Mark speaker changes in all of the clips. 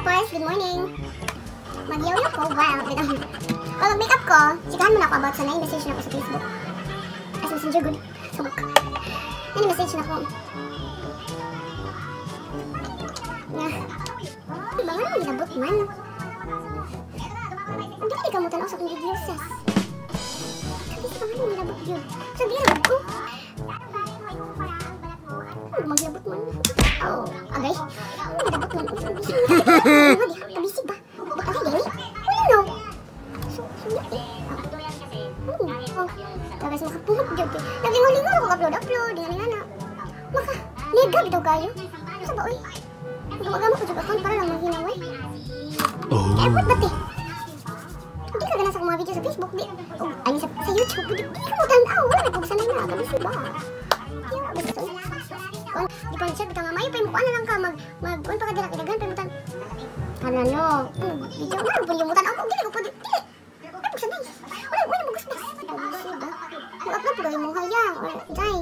Speaker 1: boys, good morning. Mag-yoyo ko, wow. Pag mag-makeup ko, chikahan mo na ako about sa na-message na ako sa Facebook. Ay, sa messenger, good. Sabok. Na-message na ako. Nga. Di ba nga naman nilabot man? Hindi ka kamutan ako sa akong video, sis. Sabi sa mga naman nilabot yun. Sabi na ko. Tapos makapuhot dyan eh. Naglingaw-lingaw ako upload, upload, lingaw na. Maka, nega bitaw kayo. Sa ba, oy? Gumagama ko juga para lang maghinaw eh. Oh. Effort ba te? Hindi ka gana sa mga video sa Facebook, di. Oh, ano sa, sa YouTube, di, di ka mo tanaw. Wala na kung sanay na, kabisi ba? Kaya, basta Kon, di ko check bitaw nga mayo pa mo ano lang ka mag mag kun pa ka dira kidagan pa mutan. Ano no? Hmm, Video na pun yung mutan ako dili ko pwede. Dili. Ay, basta nice. Wala, wala mo gusto. Mag-upload po kayo mong hayang. Or, Jai,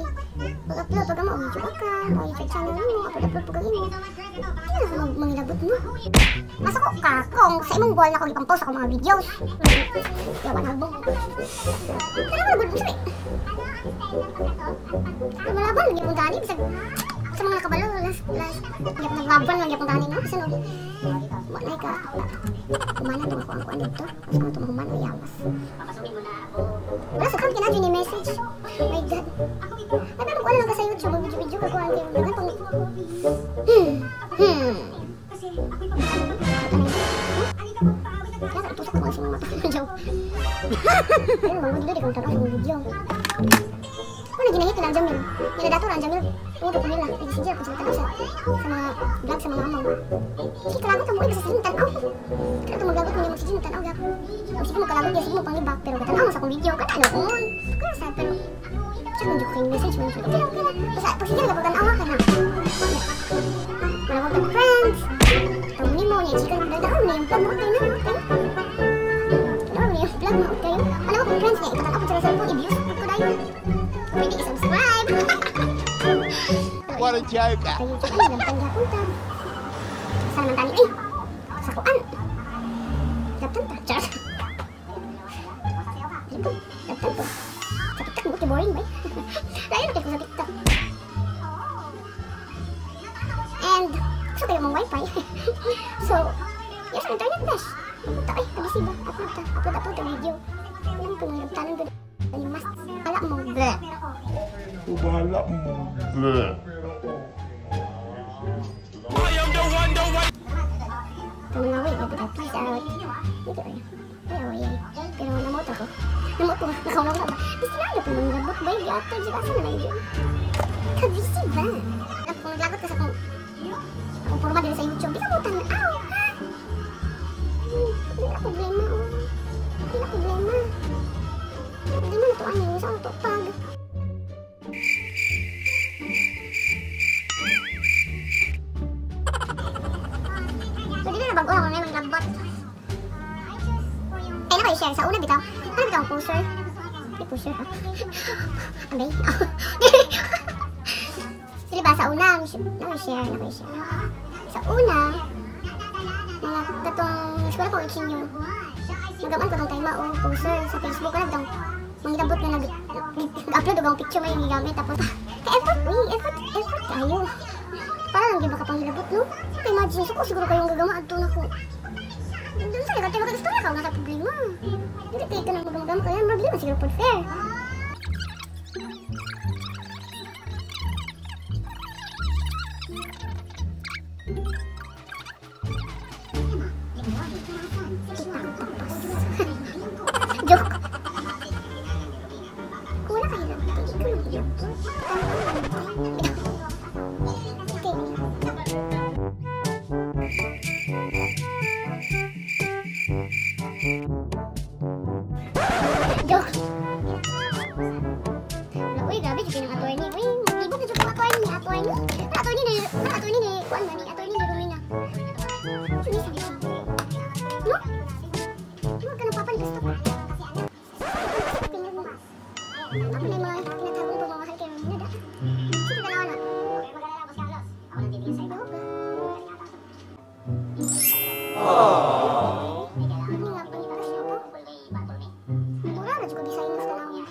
Speaker 1: mag-upload pag mo, video ka, o YouTube channel mo, upload-upload po kayo mo. Ano na mangilabot mo? Masako ka kung sa imong wall na ko ipang-post ako mga videos. Yawan halbo. Kaya mo nagulong sabi. Lumalaban, lagi mong dani. Bisag, sa mga nakabalo, last, last, lagi naglaban, lagi akong dani mo. Kasi no, wala ka, kumana ito ako ang kuan dito. Kasi kung tumahuman, may yawas. Wala sa kam kinadyo ni message. My God. Ano lang ka sa YouTube, video-video ka kuhan kayo. Dagan pang... Hmm. Hmm. Kaya ka itusok ko kasi mga mata ko dyan. Pero mga video, di kong tanong sa mga video. Ano ginahit ko lang Jamil? Nila dato lang Jamil. Ano ko nila? I-messenger ko sila tanong sa sa mga vlog sa mga amaw. Sige kalagot ka mo ay sa tanaw. Kaya ito maglagot mo yung magsising tanaw gap. Ang sige mo kalagot yan sige mo panglibak pero katanaw sa akong video ka noon. Kaya sad pero Tsaka medyo ko kayong message mo. Okay lang, okay lang. Basta pag sige nagapag tanaw ka na. Manawag ka friends. Tawag ni mo niya. Chika na daan na yung vlog mo. Okay na, okay na. Tawag na yung vlog mo. Okay. Ano ko kung friends niya. Ikatanaw ko sa cellphone. I-views ko dahil. Pwede i-subscribe.
Speaker 2: What a joker.
Speaker 1: Kayo sa kayo, lang tanda punta. Saan naman tani? Eh! Sa kuan! Laptan ta. Char! Laptan. Laptan po. Sa TikTok, buti boring ba? Layo na ko sa TikTok. And, gusto kayo mong wifi. so, yes, ang internet dash. Pumunta, ay, kabisi ba? Upload ta. Upload, upload video. Alam ko, yung tanong ko. Yung mas, wala mo. Bleh.
Speaker 2: Bahala mo. Bleh.
Speaker 1: Kung mga way, ito tayo, peace out. Ito ay. Ay, ay, ay. Ko, nakawala ko ba? Na ano pa nang labot ba? Hindi ato, di ba? Sana na yun? Kabisi ba? Kung naglagot ka sa kung... Kung forma din sa YouTube, di ka mo tanaw. Hindi na problema, oh. Hindi na problema. Hindi na ito, ano, sa auto pag. So, di na nabago ako ngayon naglabot. Eh, na kayo share sa una bitaw. Ano bitaw ang pusher? Pusher ha? Abay? Di ba sa una, na kayo share, na kayo share. Sa una, mga katong eskwela ko itsin yun. Magaman ko ng time o poster sa Facebook ka lang mangilabot na nag-upload og ang picture may gigamit tapos ka-effort, uy, effort, effort kayo. Para lang di ba kapanghilabot, no? Kaya imagine, so ko siguro kayong gagama adto na ko. Doon sa ligat, gusto na ka, nasa problema. Hindi kayo ka nang magamagam ka, yan problema siguro po fair. Joke.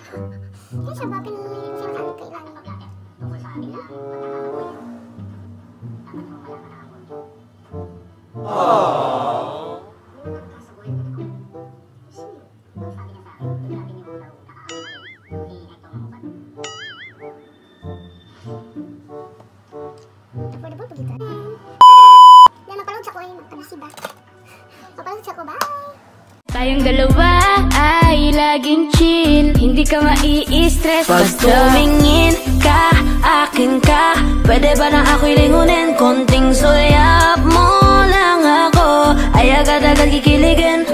Speaker 1: Hindi siya ba pinili ko sinasabi kailangan ko gagawin? Tungkol sa akin na matakakuya. Dapat mo pala nakakapon. Aww! Affordable po dito. Yan, magpalawag sa ko ay magpalasiba. Magpalawag sa bye!
Speaker 3: Tayong dalawa ay laging chill. Hindi ka mai-stress. Pag tumingin ka, akin ka. Pwede ba na ako'y lingunin? Konting sulyap mo lang ako. Ay agad-agad kikiligin